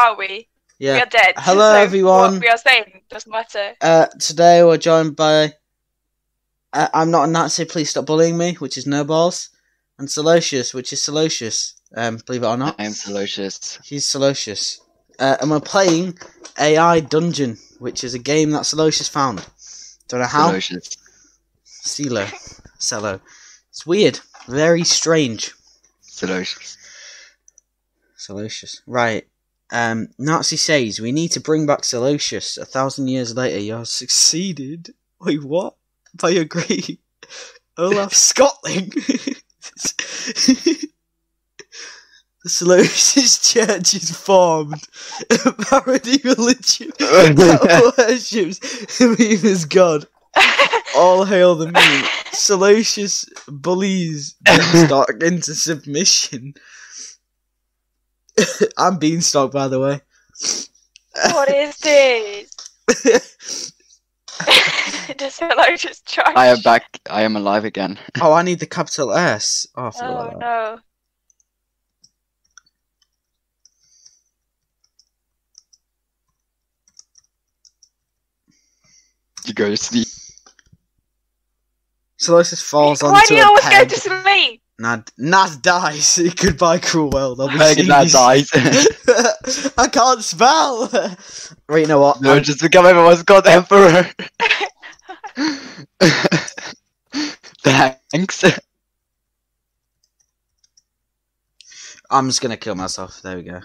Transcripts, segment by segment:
are we? Yeah. We Yeah. are dead. Hello, So everyone. What we are saying doesn't matter. Uh, today we're joined by. Uh, I'm not a Nazi. Please stop bullying me. Which is no balls, and Solocious, which is Solocious. Um, believe it or not, I am Solocious. he's Solocious. Uh, and we're playing AI Dungeon, which is a game that Solocious found. Don't know how. Solocious. Silo, Cello. It's weird. Very strange. Solocious. Solocious. Right. Um, Nazi says we need to bring back Solocious. A thousand years later, you're succeeded. Wait, what? By great Olaf Scotland. the Solocious Church is formed. A parody religion that worships him as God. All hail the me. Solocious bullies Beanstalk into submission. I'm Beanstalk, by the way. what is this? Does it like just charge? I am back. I am alive again. oh, I need the capital S. Oh, I forgot Oh about that. no. You go to sleep. Solocious falls Why onto do you a always go peg. to sleep? Nad, Nad dies. Goodbye, cruel world. I'll be Megan that dies. I can't spell. Right, you know what? no, I'm- just become everyone's god emperor. Thanks. I'm just gonna kill myself. There we go.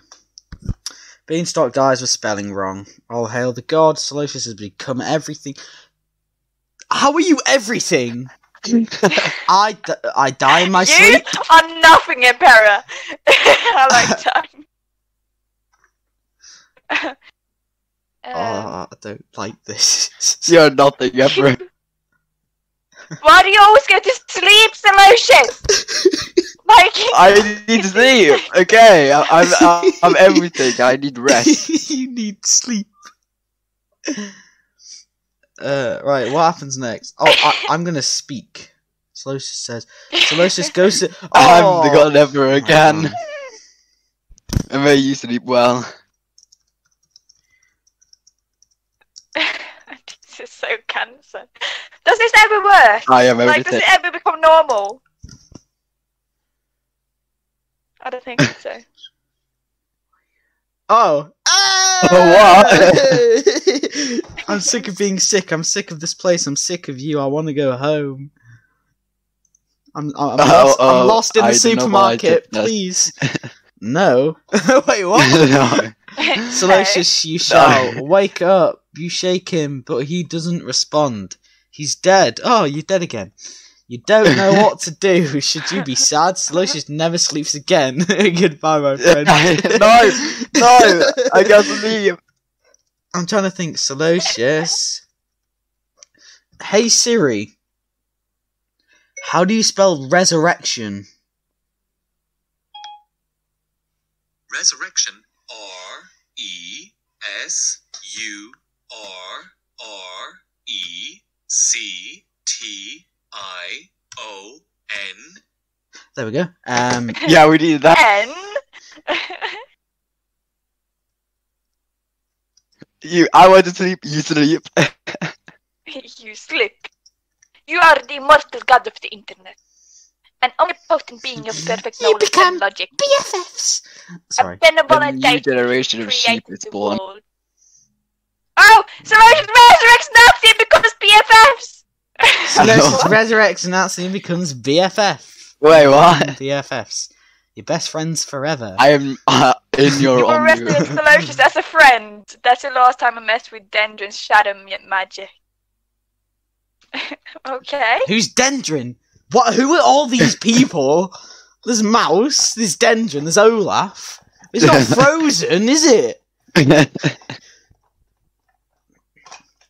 Beanstalk dies with spelling wrong. All hail the god. Solocious has become everything. How are you everything? I, d- I die in my you sleep. are nothing, Emperor. I like that. um, Oh, I don't like this. You're nothing, emperor. why do you always go to sleep, Solocious? like, I need sleep. Okay, I- I'm, I'm, I'm everything. I need rest. you need sleep. Uh, right, what happens next? Oh, I, I'm gonna speak. Solocious says. Solocious goes to. Oh, I'm the god emperor again. man. And may you sleep well. this is so cancer. Does this ever work? I am Like, does it ever become normal? I don't think so. Oh. what? I'm sick of being sick. I'm sick of this place. I'm sick of you. I want to go home. I'm, I'm, Oh, lost, I'm oh, lost in the I don't know I did supermarket. Please. no. Wait, what? no. Salacious, you shout, wake up. You shake him, but he doesn't respond. He's dead. Oh, you're dead again. You don't know what to do. Should you be sad? Salacious never sleeps again. Goodbye, my friend. no, no, I can't sleep. I'm trying to think. Salacious. Hey Siri. How do you spell resurrection? Resurrection. R E S U R R E C T I O N. There we go. Um, Yeah, we did that. N. You, I want to sleep. You sleep. you sleep. You are the immortal god of the internet. An omnipotent being of perfect You knowledge become and logic. BFFs. Sorry. A benevolent The new generation of sheep created is the born. world. Oh! Salacious resurrects Nazi and becomes BFFs! Salacious What? resurrects Nazi and becomes BFF. Wait, what? BFFs. Your best friends forever. I am uh, in your You were omni. arrested as as a friend. That's the last time I messed with Dendron's shadow magic. okay. Who's Dendron? What? Who are all these people? There's Mouse, there's Dendron, there's Olaf. It's not Frozen, is it?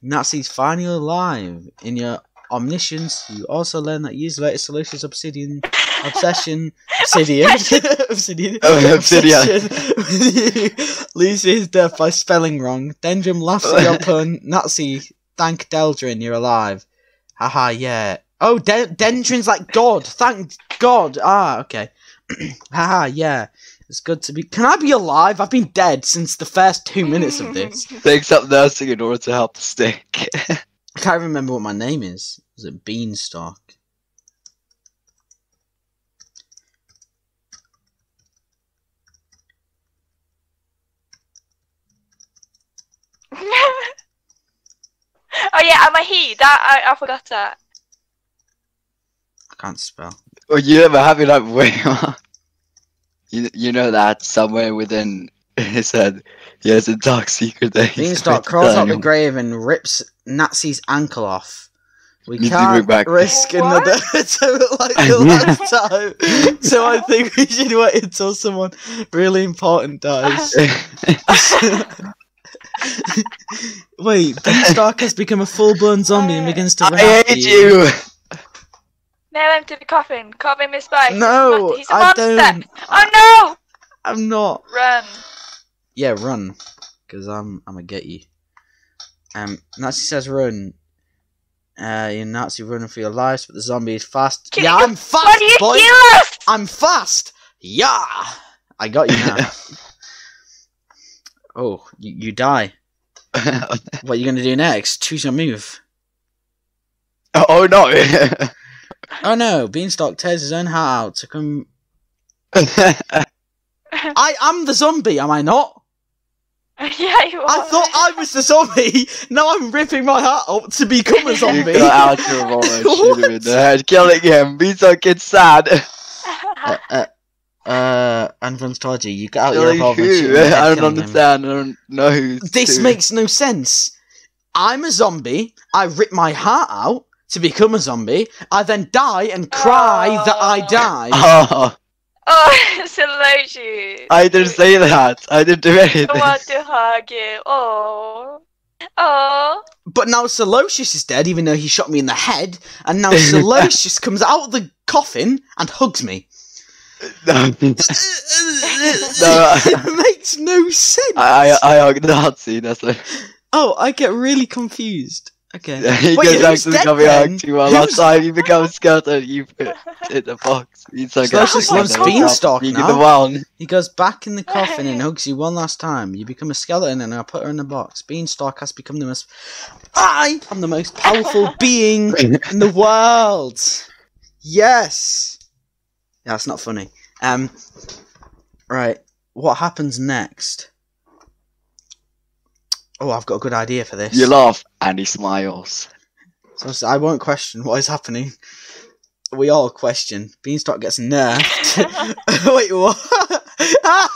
Nazi's finally alive. In your omniscience, you also learn that years later, Solocious Obsidian Obsession Obsidian Obsidian Oh, Obsidian. To his death by spelling wrong. Dendron laughs at your pun. Nazi, thank Deldrin, you're alive. Haha, yeah. Oh, De- Dendron's like God. Thank God. Ah, okay. Haha, yeah. It's good to be. Can I be alive? I've been dead since the first two minutes of this. Takes up nursing in order to help the stick. I can't remember what my name is. Is it Beanstalk? Oh yeah, I'm a he. That I, I forgot that. I can't spell. well, you never have it up way. you you know that somewhere within his head, he has a dark secret that he's Beanstalk going to crawls tell out the grave and rips Nazi's ankle off. We Need can't bring back- risk What? another attempt like the last time. So I think we should wait until someone really important dies. Wait, Beanstalk has become a full-blown zombie and begins to I rap hate you. Nail him to the coffin. Coffin Miss Spike. No, he's a I monster. don't. Oh no! I'm not. Run. Yeah, run, because I'm I'm gonna get you. Um, Nazi says run. Uh, you're Nazi running for your lives, but the zombie is fast. Can yeah, I'm fast, Why do you boy. I'm fast. Yeah, I got you now. oh, you, you die. What are you gonna do next? Choose your move. oh no. Oh no, Beanstalk tears his own heart out to come. I am the zombie, am I not? yeah, you are. I thought I was the zombie. Now I'm ripping my heart out to become a you zombie. got out your revolver and shoot him in the head, killing him. Beanstalk gets sad. uh, uh, uh, and runs towards you. You get out your Killing revolver and who? the head, I don't killing him. understand. I don't know who. This who. makes no sense. I'm a zombie. I rip my heart out to become a zombie. I then die and cry that I Oh. died. Oh, oh, Saloshi. I didn't say that. I didn't do anything. I want to hug you. Oh. Oh. But now Solocious is dead, even though he shot me in the head. And now Solocious comes out of the coffin and hugs me. No. it makes no sense. I, I, I hug Nazi, that's it. oh, I get really confused. Okay. he Wait, goes back to the coffee you while last time you become a skeleton, you put in the box. He's like, Sloshless ah, loves Beanstalk You now. the one. He goes back in the coffin and hugs you one last time. You become a skeleton and I put her in a box. Beanstalk has become the most. I am the most powerful being in the world. Yes. Yeah, that's not funny. Um. Right. What happens next? Oh, I've got a good idea for this. You laugh, and he smiles. So, I won't question what is happening. We all question. Beanstalk gets nerfed. Wait, what?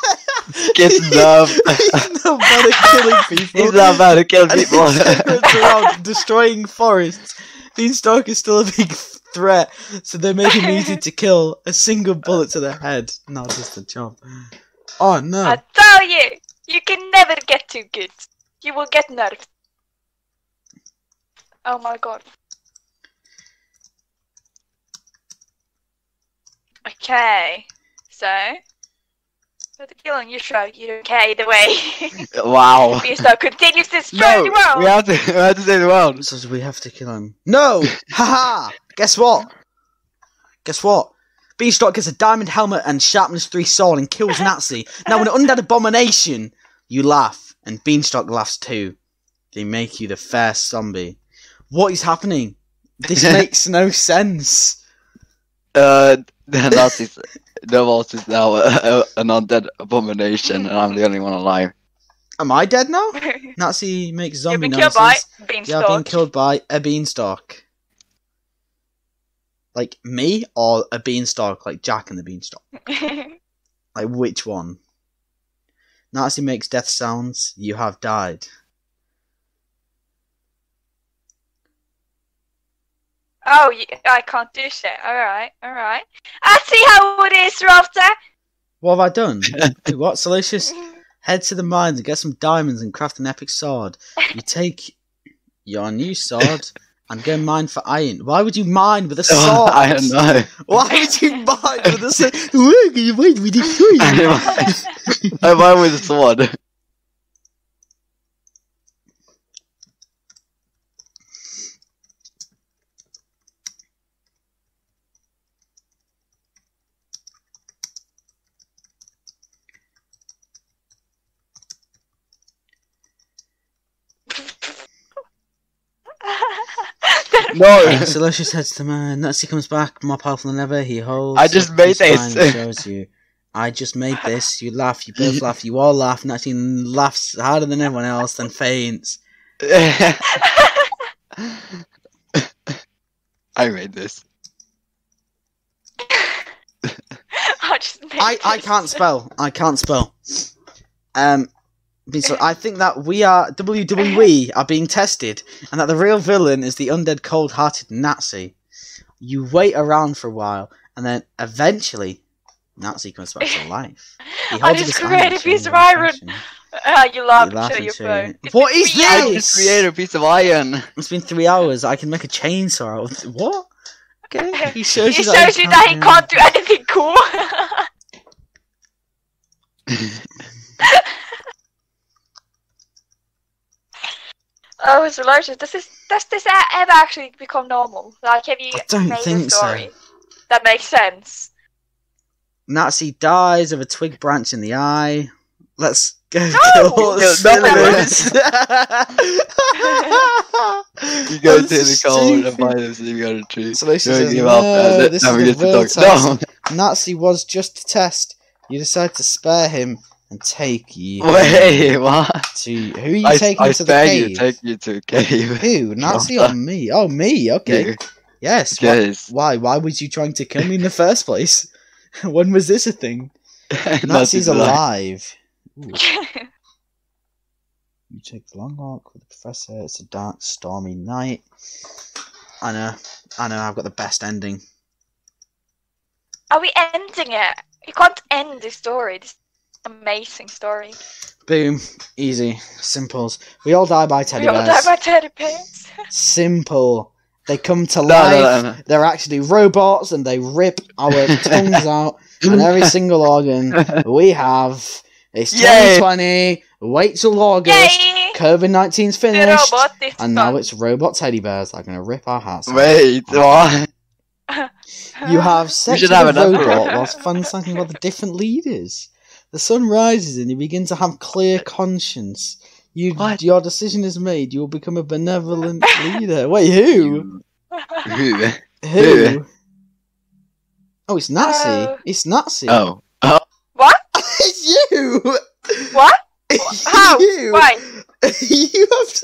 Gets nerfed. He's not bad at killing people. He's not about to kill And people. around destroying forests. Beanstalk is still a big threat, so they make him easy to kill. A single bullet to the head. Not just a job. Oh no. I tell you, you can never get too good. You will get nerfed. Oh my god. Okay, so for the killing you show, you don't care either way. wow. Beanstalk continues to destroy No, the world. we have to, we have to say the world. So we have to kill him. No! Haha! Guess what? Guess what? Beanstalk gets a diamond helmet and sharpness 3 sword and kills Nazi. Now, an undead abomination, you laugh, and Beanstalk laughs too. They make you the first zombie. What is happening? This makes no sense. Uh, the Nazis, the boss is now uh, an undead abomination, and I'm the only one alive. Am I dead now? Nazi makes You've zombie been killed by noises. Yeah, I've been killed by a beanstalk. Like me or a beanstalk, like Jack and the Beanstalk. Like which one? Nazi makes death sounds. You have died. oh, I can't do shit. Alright, alright. I see how it is, Rafter. What have I done? Wait, what? Salacious head to the mines and get some diamonds and craft an epic sword. You take your new sword and go mine for iron. Why would you mine with a oh, sword? I don't know. Why would you mine with a sword? Why can you mine with a sword? I'm mine with a sword. No. So heads to man. Nazi comes back, more powerful than ever. He holds. I just up made this. spine and shows you. I just made this. You laugh. You both laugh. You all laugh. Nazi laughs harder than everyone else, then faints. I made this. I I, I can't spell. I can't spell. Um, so I think that we are WWE are being tested, and that the real villain is the undead, cold-hearted Nazi. You wait around for a while, and then eventually, Nazi comes back to life. He I just created a piece of iron. Ah, you laugh You and laugh show your phone. What is three I just created a piece of iron. It's been three hours. I can make a chainsaw. out of- What? Okay. He shows He you that shows you that he can't do anything cool. so Lotus, does this does this ever actually become normal? Like, have you I don't made think a so. that makes sense? Nazi dies of a twig branch in the eye. Let's go No! kill all the No, sinners. You go to the cold and stupid. find them sleeping on a tree. So Lucy Don't says, give up. "No, this is we the real talk. test." Nazi was just a test. You decide to spare him and take you Wait, what? to who are you I, taking I to the spare cave? you, take you to a cave. Who? Nazi or me? Oh, me. Okay. You. Yes. Why, Yes. why? Why was you trying to kill me in the first place? when was this a thing? Nazi's Nazi's alive. Ooh. You take the long walk with the professor. It's a dark, stormy night. I know. I know. I've got the best ending. Are we ending it? You can't end the story. This amazing story. Boom. Easy. Simples. We all die by teddy we all die bears. by teddy bears. Simple. They come to No, life. no, no, no. They're actually robots and they rip our tongues out and every single organ we have. It's Yay. 2020. Wait till August. Yay! COVID 19's The finished. robot is And now it's robot teddy bears that are going to rip our hearts out. Wait, what? You have sex should with have a another robot one. fun fantasizing about the different leaders. The sun rises and you begin to have clear conscience. You, What? your decision is made. You will become a benevolent leader. Wait, who? Who? Who? Oh, it's Nazi. Uh, it's Nazi. Oh. oh. What? it's you. What? It's How? You. Why? you have.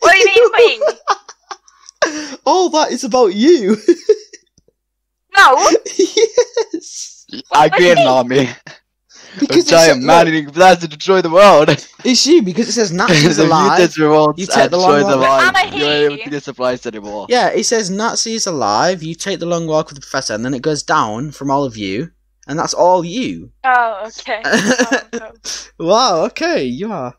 What do you mean me? All that is about you. No. yes. I created an army. Because a giant it's, man eating plans to destroy the world. it's you because it says Nazi's the alive. mutants revolt You take the long walk. lives. I'm a You're able to get supplies anymore. Yeah, it says Nazi's alive. You take the long walk with the professor, and then it goes down from all of you, and that's all you. Oh, okay. Oh, no. wow. Okay, you are.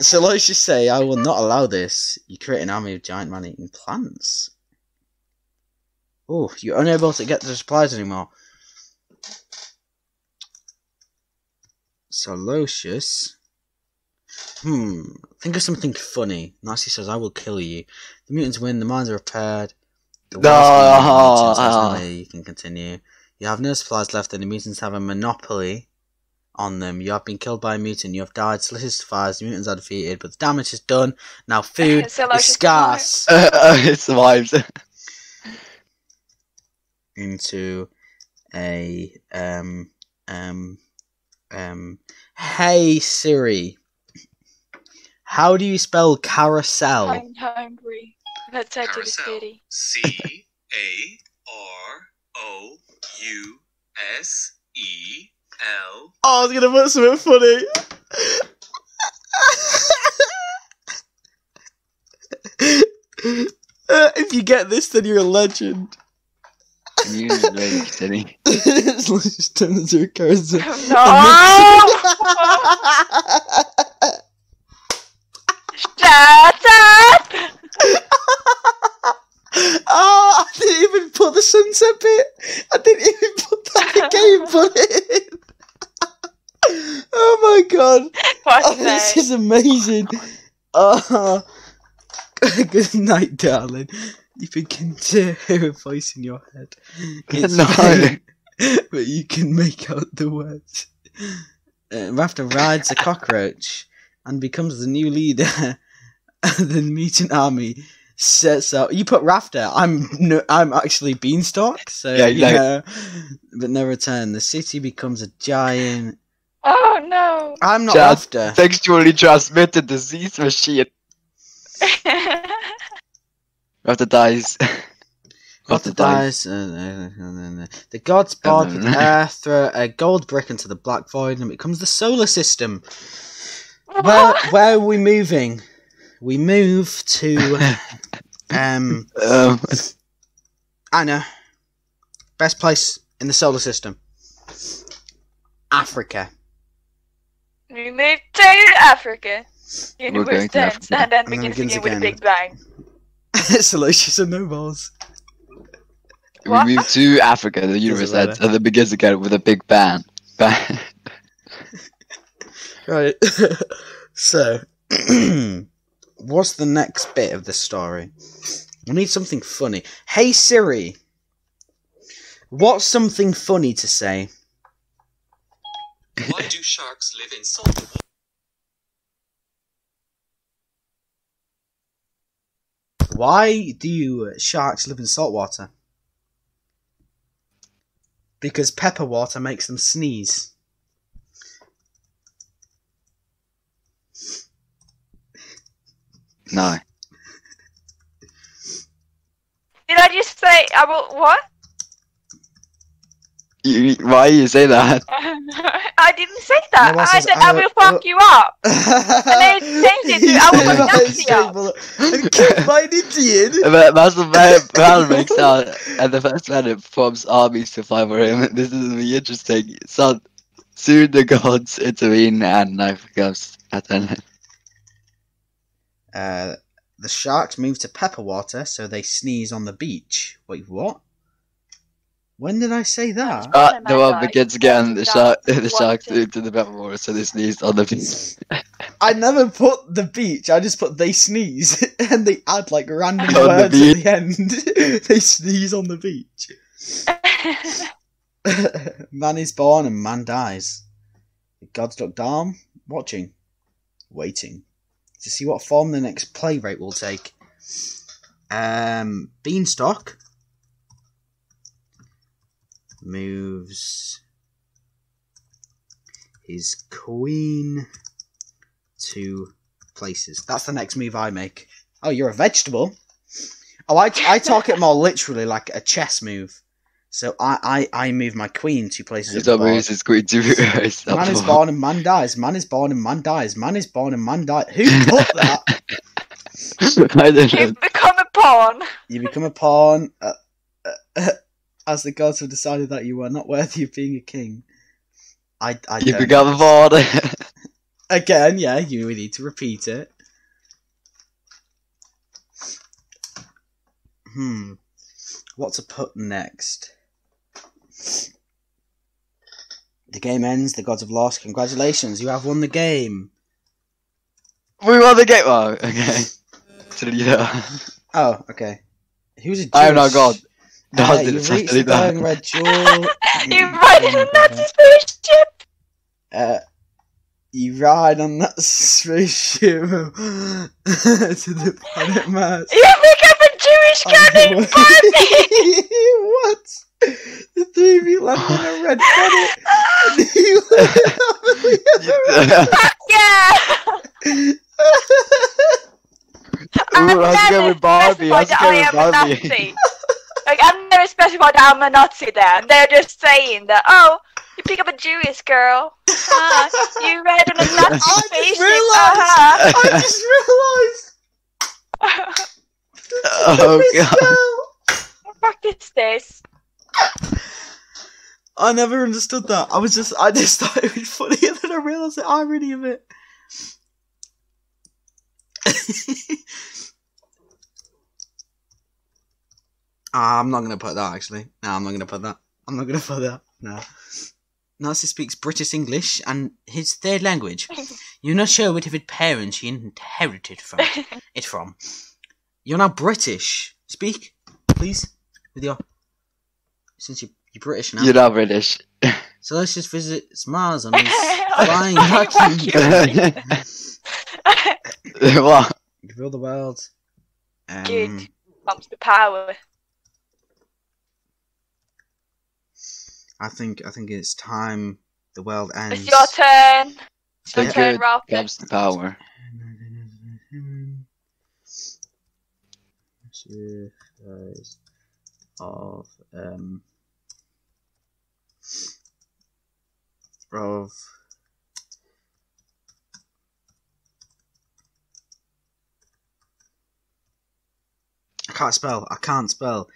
So let's just say I will not allow this. You create an army of giant man-eating plants. Oh, you're unable to get the supplies anymore. Solocious. Hmm. Think of something funny. Nazi says, I will kill you. The mutants win, the mines are repaired. The No. walls can be mutants, there's no way you can continue. You have no supplies left, and the mutants have a monopoly on them. You have been killed by a mutant. You have died. Solicitous fires. The mutants are defeated, but the damage is done. Now food So is scarce. it survives. Into a um um um. Hey Siri, how do you spell carousel? I'm hungry. Let's head to the Carousel. city. C A R O U S E L. Oh, I was gonna put something funny. Uh, if you get this, then you're a legend. You really city. Let's just turn into a carousel. No! Shut up! oh, I didn't even put the sunset bit. I didn't even put that game put it in. oh my god. Oh, this is amazing. Oh. Good night, darling. You begin to hear a voice in your head. It's No. vague, but you can make out the words. Uh, Rafter rides a cockroach and becomes the new leader the mutant army sets out. You put Rafter. I'm no, I'm actually Beanstalk. So Yeah, you like- know, but no return. The city becomes a giant. Oh no. I'm not Chad, Rafter. Sexually transmitted disease machine. After dies. Rafter dies. Uh, uh, uh, uh, the gods board with air throw a gold brick into the black void, and it becomes the solar system. Where where are we moving? We move to um um, I know. Best place in the solar system. Africa. we move to Africa. going Universe to ends Africa. and then And then begins begins again with a again. big bang. Salacious and no balls. we What? move to Africa, the universe matter. ends, and then begins again with a big bang. Bang. Right. so, what's the next bit of the story? We need something funny. Hey Siri, what's something funny to say? Why do sharks live in salt water? Why do sharks live in salt water? Because pepper water makes them sneeze. No. Did I just say I will what? You, why you say that? I didn't say that. No, I I says, said I I will- will fuck you up. and they changed it to, "I will fuck Nazi And keep my Indian. But Master Man, man makes out, and the first planet forms armies to fight for him. This is be interesting. So, soon the gods intervene, and life becomes at an end. Uh, the sharks move to pepper water, so they sneeze on the beach. Wait, what? When did I say that? But the my one begins again. The shark, the shark sharks the- move to the pepper water, so they sneeze on the beach. I never put the beach. I just put they sneeze, and they add like random On the words beach. at the end. they sneeze on the beach. man is born and man dies. The gods look down, watching, waiting to see what form the next play rate will take. Um, Beanstalk moves his queen to places. That's the next move I make. Oh, you're a vegetable. Oh, I, I talk it more literally like a chess move. So I, I, I move my queen two places. He's up not the moves his queen to reverse. Man is born and man dies. Man is born and man dies. Man is born and man dies. Who put that? I don't know. you become a pawn. you become a pawn. Uh, uh, as the gods have decided that you are not worthy of being a king. I, I You don't become know. a born. Again, yeah, you we need to repeat it. Hmm. What to put next? The game ends, the gods have lost. Congratulations, you have won the game. we won the game. Oh, okay. Oh, okay. Who's a Jewish? I am not God. No, Uh, I you didn't reached say the that. glowing red jewel. You ride in a Nazi spaceship. Uh, you ride on that spaceship to the planet Mars. You become a Jewish On guy the named way- Barney. what? The three of you land on a red planet. and you yeah. Ooh, how's it going with Barbie? How's specified it going with I am a Barbie? Nazi. Like I've never specified that I'm a Nazi there. They're just saying that, oh, you pick up a Jewish girl. Ah, you read on a Nazi I just spaceship. realised. Uh-huh. I just realised. oh Miss god. Bell. Fuck is this? I never understood that. I was just, I just thought it was funny, and then I realised the irony of it. Ah, I'm not gonna put that actually. No, I'm not gonna put that. I'm not gonna put that. No. Nazi speaks British English and his third language. You're not sure which of his parents he inherited from it from. You're now British. Speak, please, with your since you you're British now. You're not British. So let's just visit Mars on his flying fuck vacuum. you. what? You rule the world. Um, Good. Comes to power. I think I think it's time the world ends. It's your turn. It's your turn, good Ralph. comes to power. Exercise of um of I can't spell. I can't spell.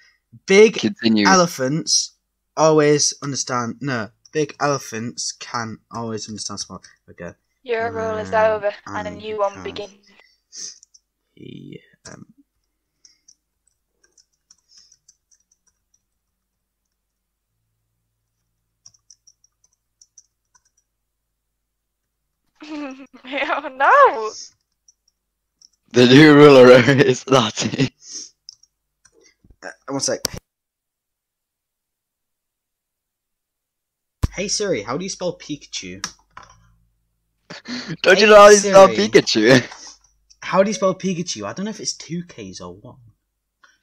Big Continue. elephants always understand. No, big elephants can always understand small. Okay. Your rule is Uh, over, and a new one begins. He um. oh no! The new ruler is Lottie. Uh, one sec. Hey Siri, how do you spell Pikachu? Don't you know how to spell Pikachu? How do you spell Pikachu? I don't know if it's two K's or one.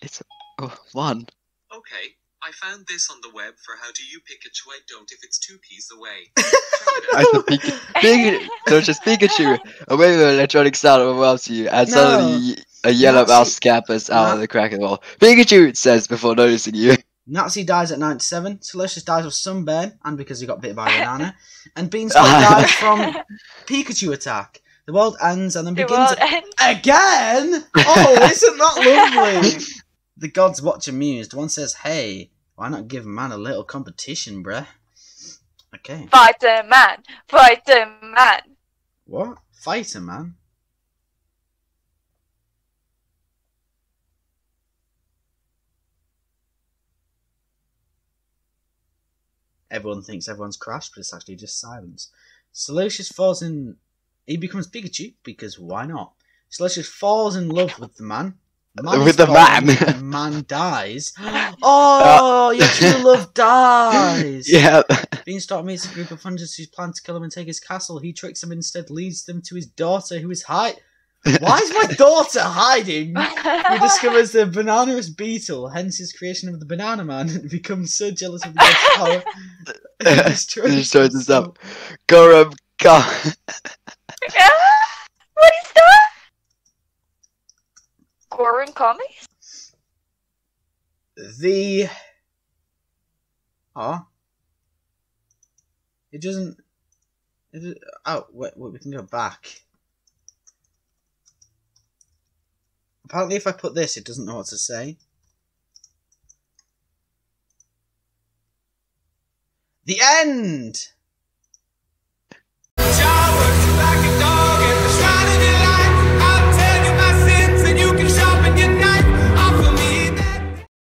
It's oh, one. Okay, I found this on the web for how do you Pikachu I don't if it's two keys away. I said Pikachu. Pikachu. So just Pikachu. Away with electronic sound overwhelms you, and No. suddenly a yellow mouse scampers out of the crack of the wall. Pikachu it says before noticing you. Nazi dies at 97, Solosus dies of sunburn, and because he got bit by a banana, and Beanstalk dies from Pikachu attack. The world ends and then The begins world ends. again. Oh, isn't that lovely? The gods watch amused. One says, "Hey, why not give man a little competition, bruh?" Okay. Fighter man, fighter man. What? Fighter man? Everyone thinks everyone's crashed, but it's actually just silence. Solosus falls in. He becomes Pikachu because why not? Solosus falls in love with the man. man With the man. the man dies. Oh, your uh, true love dies. yeah. Beanstalk meets a group of hunters who plan to kill him and take his castle. He tricks them instead, leads them to his daughter, who is hide. Why is my daughter hiding? He discovers the bananarus beetle, hence his creation of the banana man, and becomes so jealous of the god's power. He destroys, Destroys himself. himself. Gorum God. what is that? Gorin comics? The. Oh. It doesn't. It, is- oh, wait, wait, we can go back. Apparently, if I put this, it doesn't know what to say. The end!